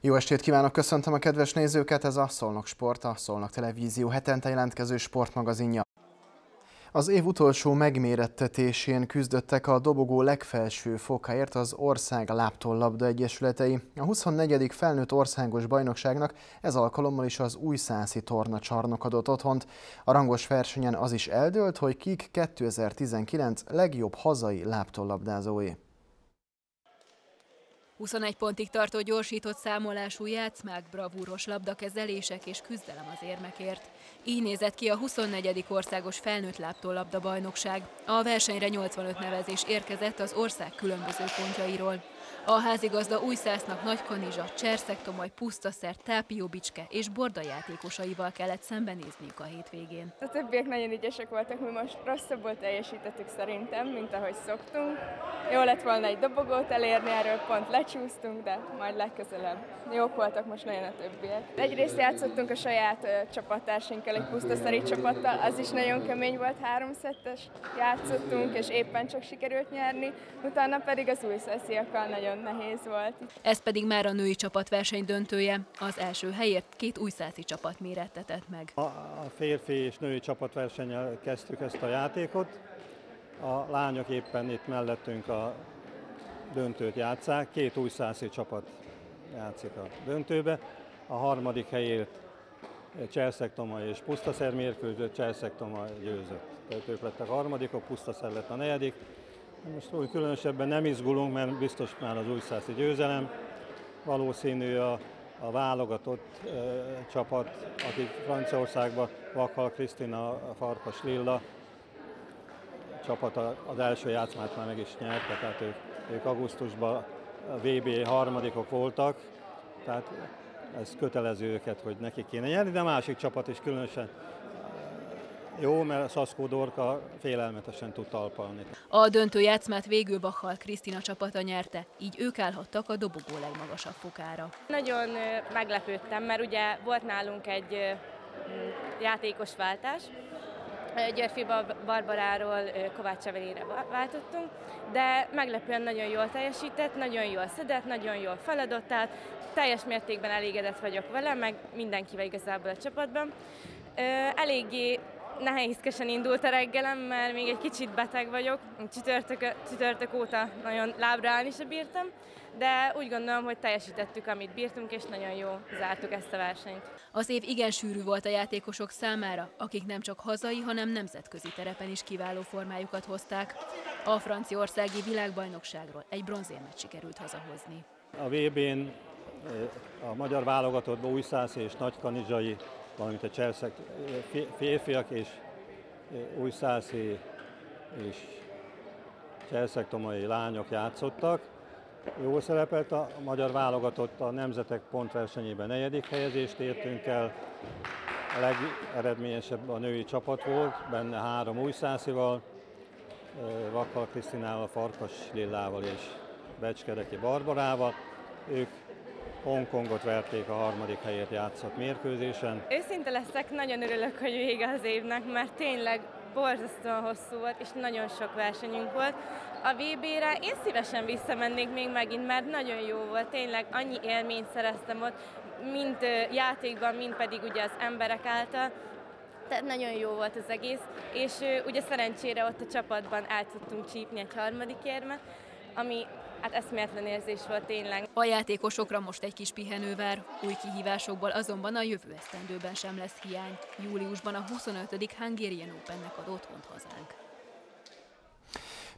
Jó estét kívánok, köszöntöm a kedves nézőket, ez a Szolnok Sport, a Szolnok Televízió hetente jelentkező sportmagazinja. Az év utolsó megmérettetésén küzdöttek a dobogó legfelső fokáért az Ország Láptollabda Egyesületei. A 24. felnőtt országos bajnokságnak ez alkalommal is az újszászi torna csarnok adott otthont. A rangos versenyen az is eldőlt, hogy kik 2019 legjobb hazai láptollabdázói. 21 pontig tartó gyorsított számolású játszmák, bravúros labdakezelések és küzdelem az érmekért. Így nézett ki a 24. országos felnőtt láptólabda bajnokság. A versenyre 85 nevezés érkezett az ország különböző pontjairól. A házigazda Újszásznak Nagy Kanizsa, Cserszeg Tomoly, Pusztaszer, Tápió Bicske és Borda játékosaival kellett szembenézniük a hétvégén. A többiek nagyon ügyesek voltak, mi most rosszabbul teljesítettük szerintem, mint ahogy szoktunk. Jó lett volna egy dobogót elérni, erről pont lecsúsztunk, de majd legközelebb. Jók voltak most nagyon a többiek. Egyrészt játszottunk a saját uh, csapattársainkkal, egy pusztaszeri csapattal, az is nagyon kemény volt, háromszettes játszottunk, és éppen csak sikerült nyerni, utána pedig az újszásziakkal nagyon nehéz volt. Ez pedig már a női csapatverseny döntője. Az első helyért két újszászi csapat mérettetett meg. A férfi és női csapatversennyel kezdtük ezt a játékot. A lányok éppen itt mellettünk a döntőt játszák. Két újszászi csapat játszik a döntőbe. A harmadik helyért Cselszeg Toma és Pusztaszer mérkőzött, Cselszeg Toma győzött. Tehát ők lettek a harmadikok, Pusztaszer lett a negyedik. Most úgy különösebben nem izgulunk, mert biztos már az újszászi győzelem. Valószínű a, a válogatott e, csapat, akik Franciaországban, Vakal Krisztina, Farkas Lilla csapata az első játszmát már meg is nyerte, tehát ők, ők augusztusban VB harmadikok voltak, tehát ez kötelező őket, hogy neki kéne nyerni, de a másik csapat is különösen jó, mert Szaszkó Dorka félelmetesen tud talpalni. A döntő játszmát végül Bachal Krisztina csapata nyerte, így ők állhattak a dobogó legmagasabb fokára. Nagyon meglepődtem, mert ugye volt nálunk egy játékos váltás, Györfi Barbaráról Kovács Evelére váltottunk, de meglepően nagyon jól teljesített, nagyon jól szedett, nagyon jól feladott, tehát teljes mértékben elégedett vagyok vele, meg mindenkivel igazából a csapatban. Eléggé nehézkesen indult a reggelem, mert még egy kicsit beteg vagyok. Csütörtök, csütörtök óta nagyon lábra állni sem bírtam, de úgy gondolom, hogy teljesítettük, amit bírtunk, és nagyon jó zártuk ezt a versenyt. Az év igen sűrű volt a játékosok számára, akik nem csak hazai, hanem nemzetközi terepen is kiváló formájukat hozták. A franciaországi világbajnokságról egy bronzérmet sikerült hazahozni. A VB-n a magyar válogatottban Újszász és Nagykanizsai valamint a cselszek férfiak és újszászi és cselszektomai lányok játszottak. Jó szerepelt a magyar válogatott a nemzetek pontversenyében negyedik helyezést értünk el. A legeredményesebb a női csapat volt, benne három újszászival, Vakkal Krisztinával, Farkas Lillával és Becskereki Barbarával. Ők Hongkongot verték a harmadik helyért játszott mérkőzésen. Őszinte leszek, nagyon örülök, hogy vége az évnek, mert tényleg borzasztóan hosszú volt, és nagyon sok versenyünk volt. A VB-re én szívesen visszamennék még megint, mert nagyon jó volt, tényleg annyi élményt szereztem ott, mind játékban, mind pedig ugye az emberek által. Tehát nagyon jó volt az egész, és ugye szerencsére ott a csapatban el tudtunk csípni egy harmadik érmet, ami hát eszméletlen érzés volt tényleg. A játékosokra most egy kis pihenő új kihívásokból azonban a jövő esztendőben sem lesz hiány. Júliusban a 25. Hungarian Opennek ad otthont hazánk.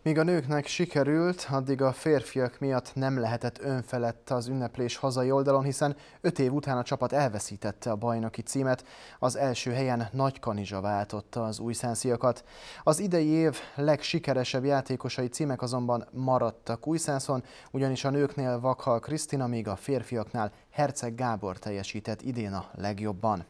Míg a nőknek sikerült, addig a férfiak miatt nem lehetett önfelett az ünneplés hazai oldalon, hiszen öt év után a csapat elveszítette a bajnoki címet. Az első helyen Nagy Kanizsa váltotta az újszánsziakat. Az idei év legsikeresebb játékosai címek azonban maradtak Újszánszon, ugyanis a nőknél Vakhal Krisztina, míg a férfiaknál Herceg Gábor teljesített idén a legjobban.